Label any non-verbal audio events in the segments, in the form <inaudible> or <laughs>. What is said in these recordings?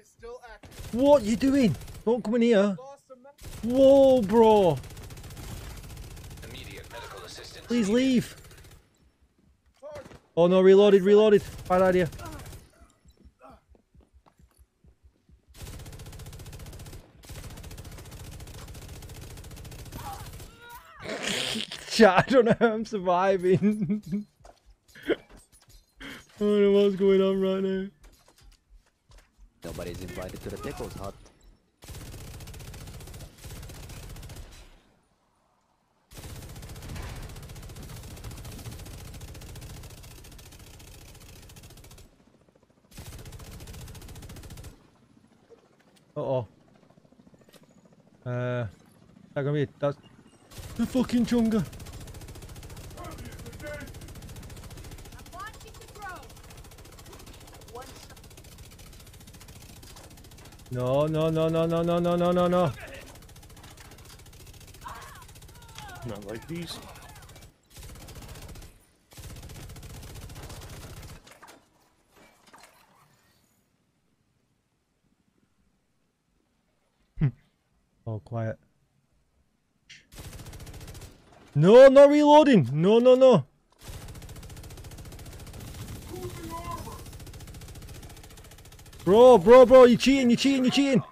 is still active. What you doing? Don't come in here. Lost a man. Whoa, bro. Immediate medical assistance. Please leave. Oh no, reloaded, reloaded. Bad idea. <laughs> I don't know how I'm surviving. <laughs> I don't know what's going on right now. Nobody's invited to the pickles hut. Uh oh. Uh, that gonna be that's the fucking chunga. I'm launching the drone. One shot. No, no, no, no, no, no, no, no, no, no. Not like these. Hmm. Oh, quiet. No, no reloading. No, no, no. Bro, bro, bro, you cheating, you cheating, you cheating.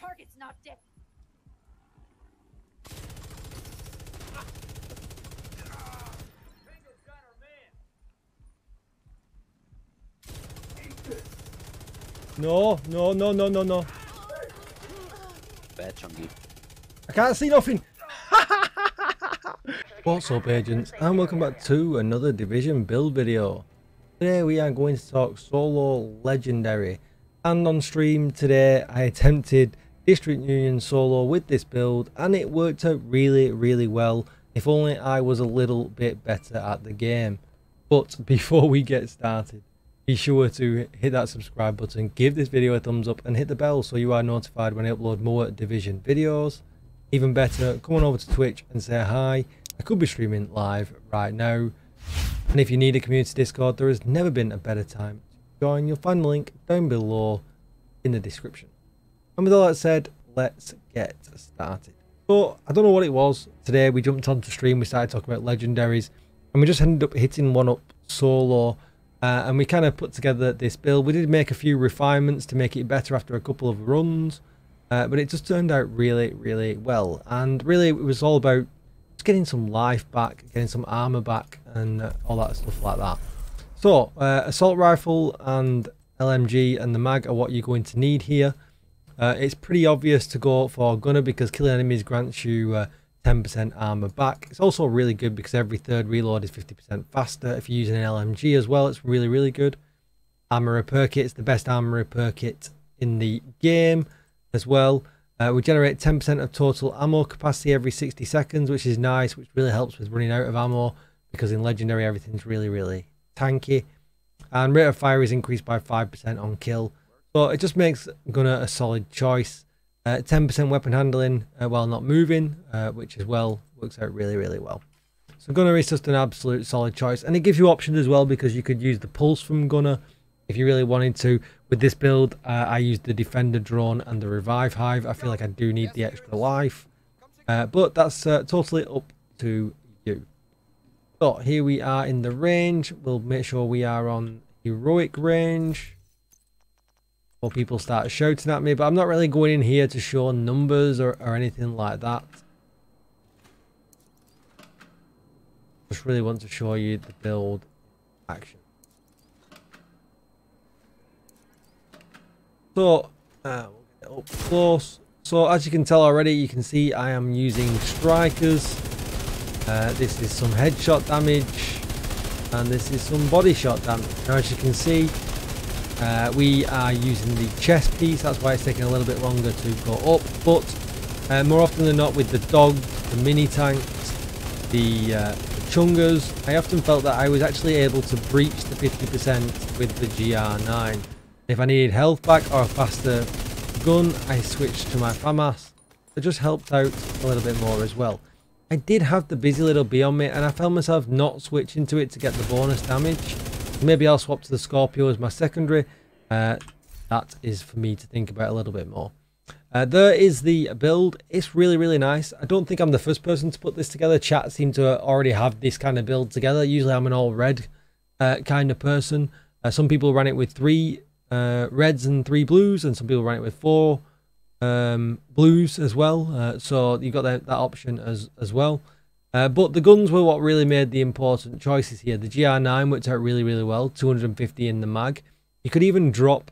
Target's not dead. No, no, no, no, no, no. Bad chunky. I can't see nothing. What's up agents and welcome back to another Division build video. Today we are going to talk solo legendary and on stream today I attempted District Union solo with this build and it worked out really really well if only I was a little bit better at the game. But <laughs> before we get started be sure to hit that subscribe button, give this video a thumbs up and hit the bell so you are notified when I upload more Division videos. Even better, come on over to Twitch and say hi. I could be streaming live right now. And if you need a community Discord, there has never been a better time to join. You'll find the link down below in the description. And with all that said, let's get started. So, I don't know what it was. Today we jumped onto stream, we started talking about legendaries, and we just ended up hitting one up solo. Uh, and we kind of put together this build. We did make a few refinements to make it better after a couple of runs. Uh, but it just turned out really, really well. And really, it was all about getting some life back, getting some armor back, and uh, all that stuff like that. So, uh, assault rifle and LMG and the mag are what you're going to need here. Uh, it's pretty obvious to go for gunner because killing enemies grants you uh, 10% armor back. It's also really good because every third reload is 50% faster. If you're using an LMG as well, it's really, really good. Armor repair kit, it's the best armor repair kit in the game as well. Uh, we generate 10% of total ammo capacity every 60 seconds, which is nice, which really helps with running out of ammo because in Legendary everything's really, really tanky. And rate of fire is increased by 5% on kill. So it just makes Gunner a solid choice. 10% uh, weapon handling uh, while not moving, uh, which as well works out really, really well. So Gunner is just an absolute solid choice. And it gives you options as well because you could use the pulse from Gunner if you really wanted to. With this build, uh, I used the Defender drone and the Revive Hive. I feel like I do need the extra life. Uh, but that's uh, totally up to you. So here we are in the range. We'll make sure we are on heroic range. Or people start shouting at me, but I'm not really going in here to show numbers or, or anything like that. Just really want to show you the build action. So, uh, up close. So as you can tell already, you can see I am using strikers. Uh, this is some headshot damage, and this is some body shot damage. Now, as you can see, uh, we are using the chest piece. That's why it's taking a little bit longer to go up. But uh, more often than not, with the dog, the mini tanks, the, uh, the chungas, I often felt that I was actually able to breach the 50% with the GR9. If I needed health back or a faster gun, I switched to my FAMAS. It just helped out a little bit more as well. I did have the busy little bee on me and I found myself not switching to it to get the bonus damage. Maybe I'll swap to the Scorpio as my secondary. Uh, that is for me to think about a little bit more. Uh, there is the build. It's really, really nice. I don't think I'm the first person to put this together. Chat seem to already have this kind of build together. Usually I'm an all red uh, kind of person. Uh, some people run it with three uh, reds and three blues, and some people run it with four um, blues as well. Uh, so you've got that, that option as, as well. Uh, but the guns were what really made the important choices here. The GR9 worked out really, really well. 250 in the mag. You could even drop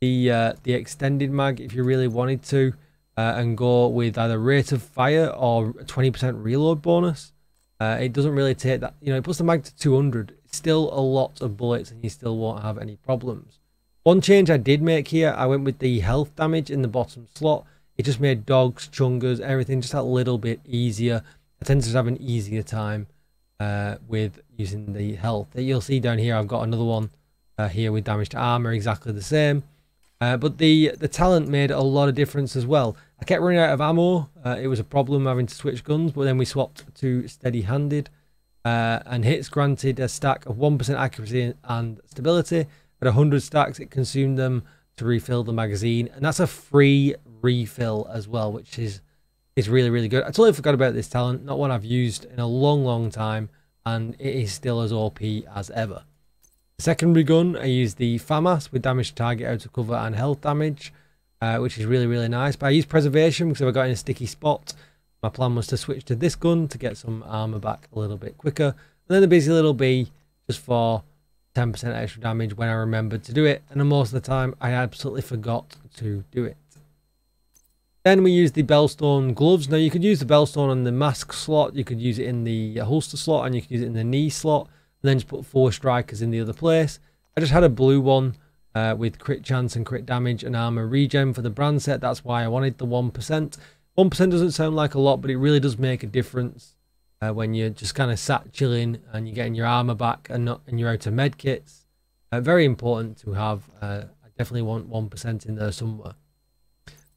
the uh, the extended mag if you really wanted to uh, and go with either rate of fire or 20% reload bonus. Uh, it doesn't really take that, you know, it puts the mag to 200. It's still a lot of bullets and you still won't have any problems. One change I did make here, I went with the health damage in the bottom slot. It just made dogs, chungas, everything just a little bit easier. I tend to have an easier time uh, with using the health. You'll see down here, I've got another one uh, here with damage to armor, exactly the same. Uh, but the the talent made a lot of difference as well. I kept running out of ammo. Uh, it was a problem having to switch guns, but then we swapped to steady-handed. Uh, and hits granted a stack of 1% accuracy and stability. At 100 stacks, it consumed them to refill the magazine. And that's a free refill as well, which is is really, really good. I totally forgot about this talent. Not one I've used in a long, long time. And it is still as OP as ever. Secondary gun, I use the FAMAS with damage to target out of cover and health damage, uh, which is really, really nice. But I use preservation because if I got in a sticky spot, my plan was to switch to this gun to get some armor back a little bit quicker. And then the busy little bee just for 10% extra damage when I remembered to do it. And most of the time, I absolutely forgot to do it. Then we use the Belstone gloves. Now you could use the Belstone on the mask slot, you could use it in the holster slot, and you could use it in the knee slot and then just put four strikers in the other place. I just had a blue one uh, with crit chance and crit damage and armor regen for the brand set. That's why I wanted the 1%. 1% doesn't sound like a lot, but it really does make a difference uh, when you're just kind of sat chilling and you're getting your armor back and not and you're out of med kits. Uh, very important to have. Uh, I definitely want 1% in there somewhere.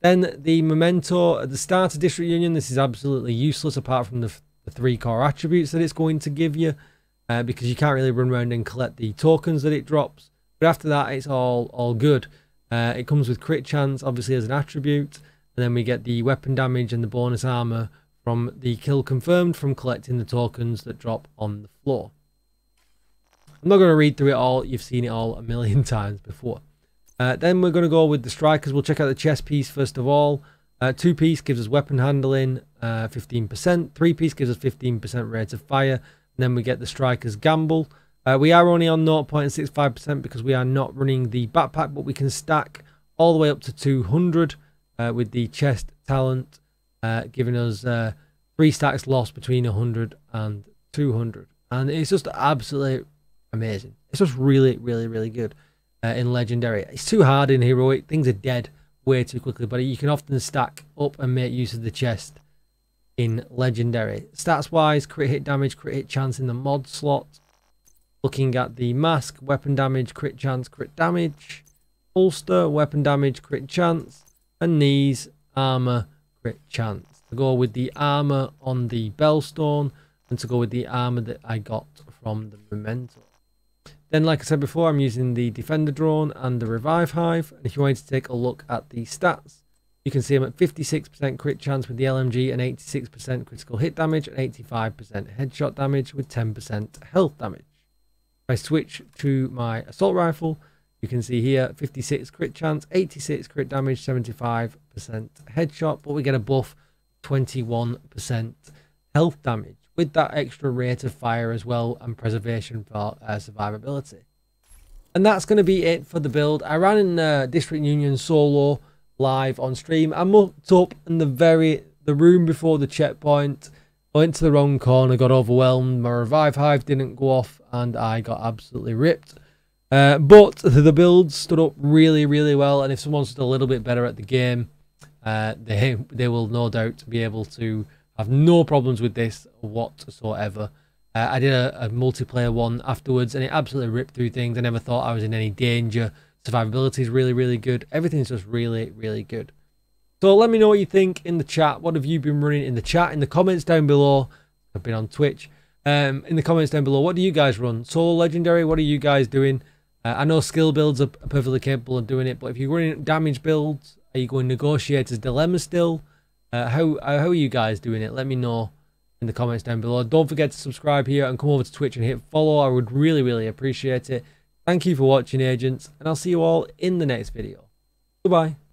Then the memento at the start of District Union. This is absolutely useless apart from the, the three core attributes that it's going to give you uh, because you can't really run around and collect the tokens that it drops. But after that, it's all all good. Uh, it comes with crit chance, obviously as an attribute, and then we get the weapon damage and the bonus armor from the kill confirmed from collecting the tokens that drop on the floor. I'm not going to read through it all. You've seen it all a million <laughs> times before. Uh, then we're going to go with the strikers. We'll check out the chest piece first of all. Uh, two piece gives us weapon handling, uh, 15%. Three piece gives us 15% rate of fire And then we get the Strikers Gamble. Uh, we are only on 0.65% because we are not running the backpack, but we can stack all the way up to 200 uh, with the chest talent, uh, giving us uh, three stacks lost between 100 and 200. And it's just absolutely amazing. It's just really, really, really good uh, in Legendary. It's too hard in Heroic. Things are dead way too quickly, but you can often stack up and make use of the chest in Legendary. Stats wise, crit hit damage, crit hit chance in the mod slot. Looking at the mask, weapon damage, crit chance, crit damage. Holster, weapon damage, crit chance. And knees, armor, crit chance. To go with the armor on the Belstone and to go with the armor that I got from the Memento. Then, like I said before, I'm using the Defender Drone and the Revive Hive. And if you wanted to take a look at the stats, you can see I'm at 56% crit chance with the LMG and 86% critical hit damage and 85% headshot damage with 10% health damage. If I switch to my assault rifle, you can see here 56 crit chance, 86 crit damage, 75% headshot, but we get a buff 21% health damage with that extra rate of fire as well and preservation for uh, survivability. And that's going to be it for the build. I ran in uh, District Union solo live on stream. I mucked up in the very the room before the checkpoint. I went to the wrong corner, got overwhelmed. My revive hive didn't go off, and I got absolutely ripped. Uh, but the build stood up really, really well. And if someone's a little bit better at the game, uh, they they will no doubt be able to have no problems with this whatsoever. Uh, I did a, a multiplayer one afterwards, and it absolutely ripped through things. I never thought I was in any danger. Survivability is really, really good. Everything's just really, really good. So let me know what you think in the chat. What have you been running in the chat, in the comments down below? I've been on Twitch. um, in the comments down below. What do you guys run? Solo legendary? What are you guys doing? Uh, I know skill builds are perfectly capable of doing it, but if you're running damage builds, are you going negotiators dilemma still? Uh, how uh, how are you guys doing it? Let me know in the comments down below. Don't forget to subscribe here and come over to Twitch and hit follow. I would really really appreciate it. Thank you for watching, agents, and I'll see you all in the next video. Goodbye.